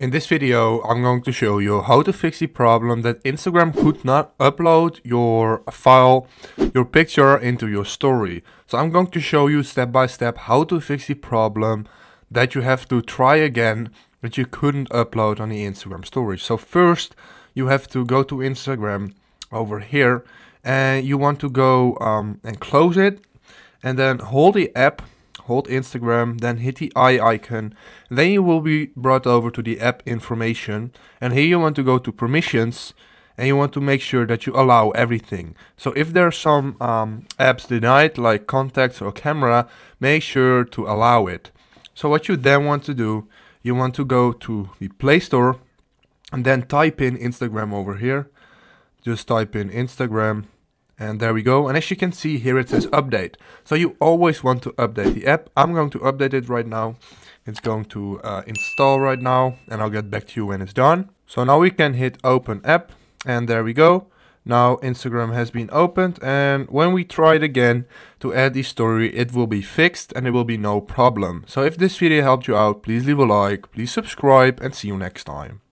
In this video I'm going to show you how to fix the problem that Instagram could not upload your file, your picture into your story. So I'm going to show you step by step how to fix the problem that you have to try again that you couldn't upload on the Instagram story. So first you have to go to Instagram over here and you want to go um, and close it and then hold the app hold Instagram, then hit the eye icon. Then you will be brought over to the app information. And here you want to go to permissions and you want to make sure that you allow everything. So if there are some um, apps denied like contacts or camera, make sure to allow it. So what you then want to do, you want to go to the Play Store and then type in Instagram over here. Just type in Instagram and there we go. And as you can see here, it says update. So you always want to update the app. I'm going to update it right now. It's going to uh, install right now and I'll get back to you when it's done. So now we can hit open app and there we go. Now Instagram has been opened and when we try it again to add the story, it will be fixed and it will be no problem. So if this video helped you out, please leave a like, please subscribe and see you next time.